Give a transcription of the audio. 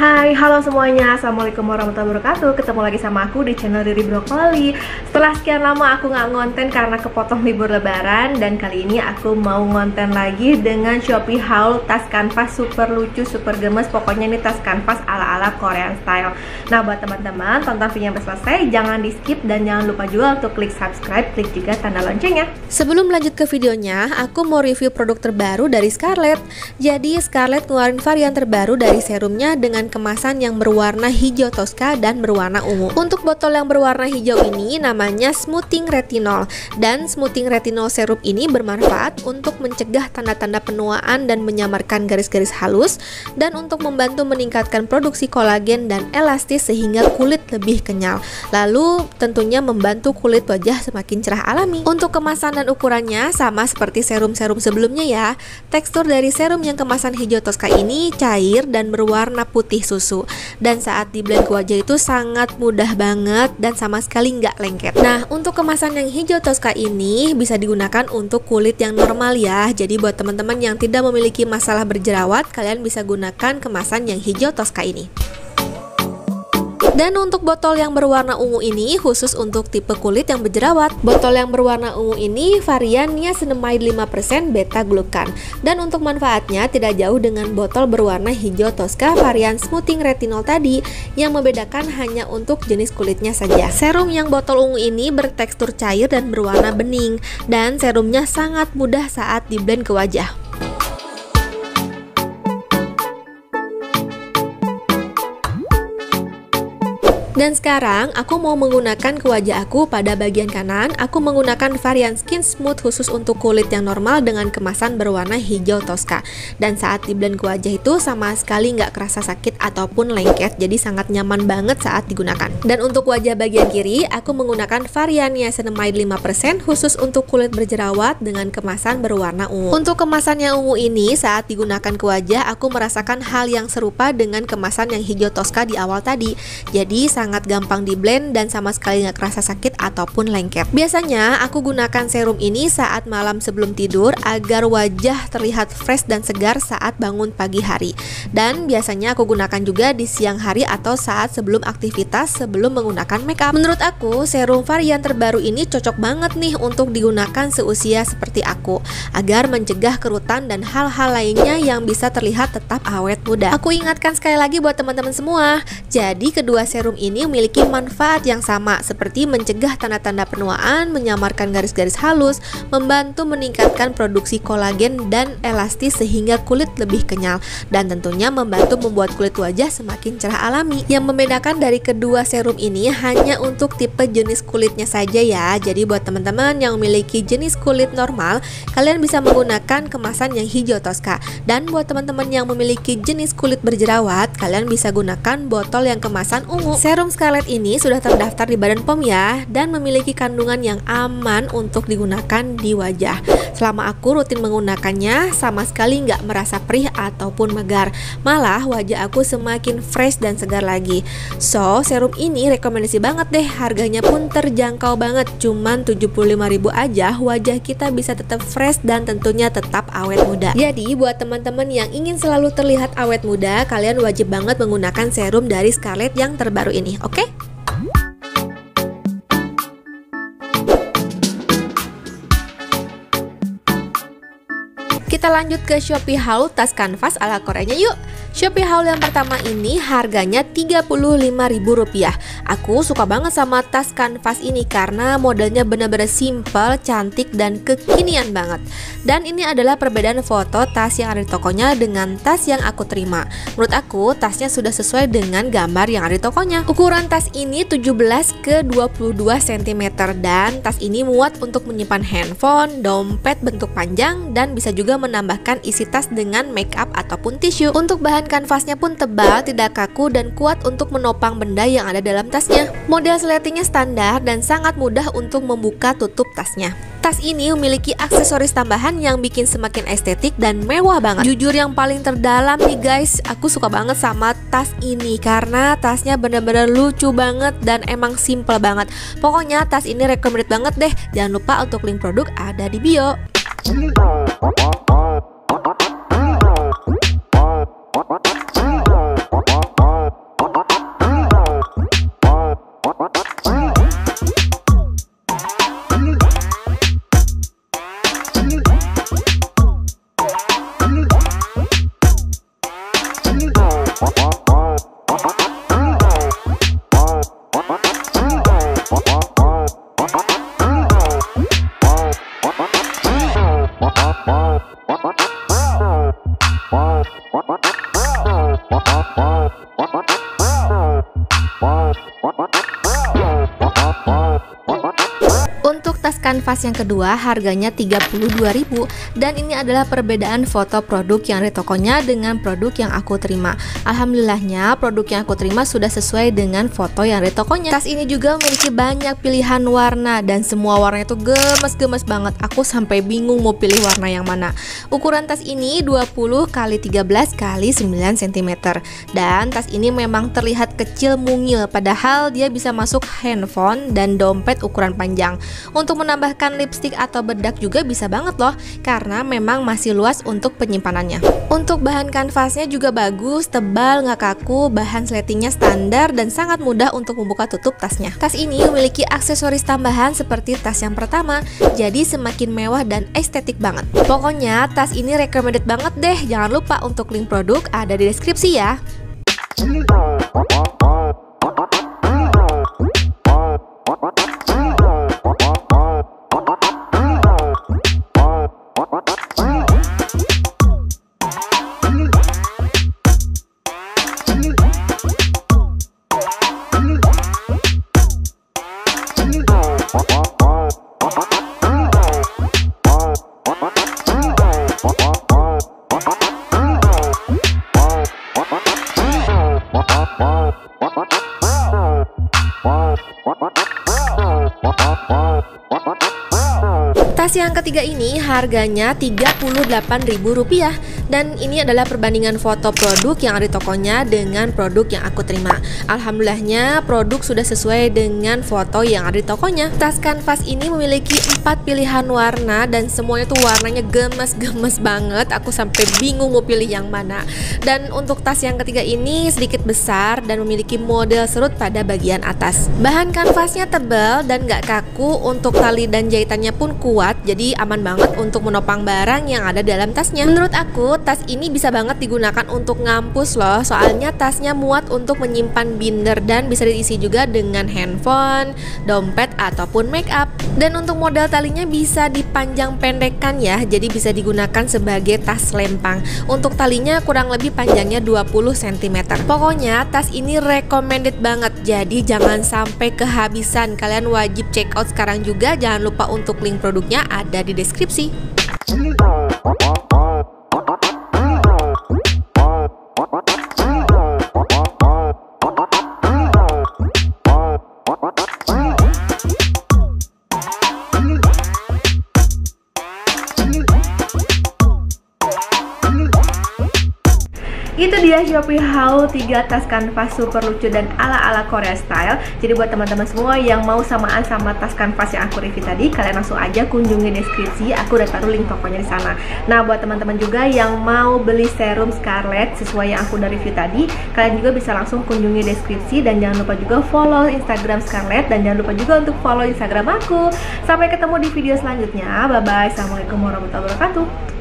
Hai, halo semuanya. Assalamualaikum warahmatullahi wabarakatuh. Ketemu lagi sama aku di channel Riri Brokoli. Setelah sekian lama aku nggak ngonten karena kepotong libur lebaran dan kali ini aku mau ngonten lagi dengan Shopee haul tas kanvas super lucu, super gemes. Pokoknya ini tas kanvas ala-ala Korean style. Nah, buat teman-teman, tonton videonya sampai selesai, jangan di skip dan jangan lupa juga untuk klik subscribe, klik juga tanda loncengnya. Sebelum lanjut ke videonya, aku mau review produk terbaru dari Scarlett. Jadi Scarlett ngeluarin varian terbaru dari serumnya dengan kemasan yang berwarna hijau toska dan berwarna ungu. Untuk botol yang berwarna hijau ini namanya Smoothing Retinol dan Smoothing Retinol serum ini bermanfaat untuk mencegah tanda-tanda penuaan dan menyamarkan garis-garis halus dan untuk membantu meningkatkan produksi kolagen dan elastis sehingga kulit lebih kenyal. Lalu tentunya membantu kulit wajah semakin cerah alami. Untuk kemasan dan ukurannya sama seperti serum-serum sebelumnya ya. Tekstur dari serum yang kemasan hijau toska ini cair dan berwarna putih putih susu. Dan saat di blend ke wajah itu sangat mudah banget dan sama sekali nggak lengket. Nah untuk kemasan yang hijau toska ini bisa digunakan untuk kulit yang normal ya. Jadi buat teman-teman yang tidak memiliki masalah berjerawat kalian bisa gunakan kemasan yang hijau toska ini dan untuk botol yang berwarna ungu ini khusus untuk tipe kulit yang berjerawat. Botol yang berwarna ungu ini varian niacinamide 5% beta glucan. Dan untuk manfaatnya tidak jauh dengan botol berwarna hijau Tosca varian smoothing retinol tadi yang membedakan hanya untuk jenis kulitnya saja. Serum yang botol ungu ini bertekstur cair dan berwarna bening dan serumnya sangat mudah saat di blend ke wajah. Dan sekarang aku mau menggunakan ke wajah aku pada bagian kanan. Aku menggunakan varian Skin Smooth khusus untuk kulit yang normal dengan kemasan berwarna hijau Tosca. Dan saat di blend ke wajah itu sama sekali nggak kerasa sakit ataupun lengket Jadi sangat nyaman banget saat digunakan. Dan untuk wajah bagian kiri aku menggunakan varian Niacinamide 5% khusus untuk kulit berjerawat dengan kemasan berwarna ungu. Untuk kemasan yang ungu ini saat digunakan ke wajah aku merasakan hal yang serupa dengan kemasan yang hijau Tosca di awal tadi. Jadi sangat sangat gampang di blend dan sama sekali nggak kerasa sakit ataupun lengket. Biasanya aku gunakan serum ini saat malam sebelum tidur agar wajah terlihat fresh dan segar saat bangun pagi hari. Dan biasanya aku gunakan juga di siang hari atau saat sebelum aktivitas sebelum menggunakan makeup. Menurut aku, serum varian terbaru ini cocok banget nih untuk digunakan seusia seperti aku agar mencegah kerutan dan hal-hal lainnya yang bisa terlihat tetap awet muda. Aku ingatkan sekali lagi buat teman-teman semua. Jadi kedua serum ini ini memiliki manfaat yang sama seperti mencegah tanda-tanda penuaan, menyamarkan garis-garis halus, membantu meningkatkan produksi kolagen dan elastis sehingga kulit lebih kenyal dan tentunya membantu membuat kulit wajah semakin cerah alami. Yang membedakan dari kedua serum ini hanya untuk tipe jenis kulitnya saja ya. Jadi buat teman-teman yang memiliki jenis kulit normal, kalian bisa menggunakan kemasan yang hijau toska. Dan buat teman-teman yang memiliki jenis kulit berjerawat, kalian bisa gunakan botol yang kemasan ungu. Serum Scarlett ini sudah terdaftar di Badan POM ya dan memiliki kandungan yang aman untuk digunakan di wajah. Selama aku rutin menggunakannya, sama sekali nggak merasa perih ataupun megar. Malah wajah aku semakin fresh dan segar lagi. So, serum ini rekomendasi banget deh. Harganya pun terjangkau banget, cuman 75.000 aja. Wajah kita bisa tetap fresh dan tentunya tetap awet muda. Jadi, buat teman-teman yang ingin selalu terlihat awet muda, kalian wajib banget menggunakan serum dari Scarlett yang terbaru ini oke? Okay? Kita lanjut ke Shopee haul tas kanvas ala Koreanya yuk. Shopee haul yang pertama ini harganya Rp35.000. Aku suka banget sama tas kanvas ini karena modelnya benar-benar simple, cantik dan kekinian banget. Dan ini adalah perbedaan foto tas yang ada di tokonya dengan tas yang aku terima. Menurut aku, tasnya sudah sesuai dengan gambar yang ada di tokonya. Ukuran tas ini 17 ke 22 cm dan tas ini muat untuk menyimpan handphone, dompet bentuk panjang dan bisa juga menambahkan isi tas dengan make up ataupun tisu. Untuk bahan kanvasnya pun tebal, tidak kaku dan kuat untuk menopang benda yang ada dalam tasnya. Model sletingnya standar dan sangat mudah untuk membuka tutup tasnya. Tas ini memiliki aksesoris tambahan yang bikin semakin estetik dan mewah banget. Jujur yang paling terdalam nih guys, aku suka banget sama tas ini karena tasnya bener-bener lucu banget dan emang simple banget. Pokoknya tas ini recommended banget deh. Jangan lupa untuk link produk ada di bio. pop, pop, pop. Tas yang kedua harganya 32.000 dan ini adalah perbedaan foto produk yang ada tokonya dengan produk yang aku terima. Alhamdulillahnya produk yang aku terima sudah sesuai dengan foto yang ada tokonya. Tas ini juga memiliki banyak pilihan warna dan semua warna itu gemes-gemes banget. Aku sampai bingung mau pilih warna yang mana. Ukuran tas ini 20 kali 13 kali 9 cm dan tas ini memang terlihat kecil mungil padahal dia bisa masuk handphone dan dompet ukuran panjang. Untuk menambahkan lipstick atau bedak juga bisa banget loh karena memang masih luas untuk penyimpanannya. Untuk bahan kanvasnya juga bagus, tebal, nggak kaku, bahan sletingnya standar dan sangat mudah untuk membuka tutup tasnya. Tas ini memiliki aksesoris tambahan seperti tas yang pertama, jadi semakin mewah dan estetik banget. Pokoknya tas ini recommended banget deh, jangan lupa untuk link produk ada di deskripsi ya. Ketiga ini harganya Rp38.000 dan ini adalah perbandingan foto produk yang ada di tokonya dengan produk yang aku terima. Alhamdulillahnya produk sudah sesuai dengan foto yang ada di tokonya. Tas kanvas ini memiliki empat pilihan warna dan semuanya tuh warnanya gemes-gemes banget. Aku sampai bingung mau pilih yang mana. Dan untuk tas yang ketiga ini sedikit besar dan memiliki model serut pada bagian atas. Bahan kanvasnya tebal dan gak kaku. Untuk tali dan jahitannya pun kuat jadi aman banget untuk menopang barang yang ada dalam tasnya. Menurut aku, tas ini bisa banget digunakan untuk ngampus loh, soalnya tasnya muat untuk menyimpan binder dan bisa diisi juga dengan handphone, dompet, ataupun make up. Dan untuk model talinya bisa dipanjang pendekkan ya, jadi bisa digunakan sebagai tas lempang. Untuk talinya kurang lebih panjangnya 20 cm. Pokoknya tas ini recommended banget, jadi jangan sampai kehabisan. Kalian wajib check out sekarang juga, jangan lupa untuk link produknya ada di deskripsi. Itu dia Shopee Haul 3 tas kanvas super lucu dan ala-ala Korea style. Jadi buat teman-teman semua yang mau samaan sama tas kanvas yang aku review tadi, kalian langsung aja kunjungi deskripsi. Aku udah taruh link tokonya di sana. Nah, buat teman-teman juga yang mau beli serum Scarlett sesuai yang aku udah review tadi, kalian juga bisa langsung kunjungi deskripsi dan jangan lupa juga follow Instagram Scarlett dan jangan lupa juga untuk follow Instagram aku. Sampai ketemu di video selanjutnya. Bye bye. Assalamualaikum warahmatullahi wabarakatuh.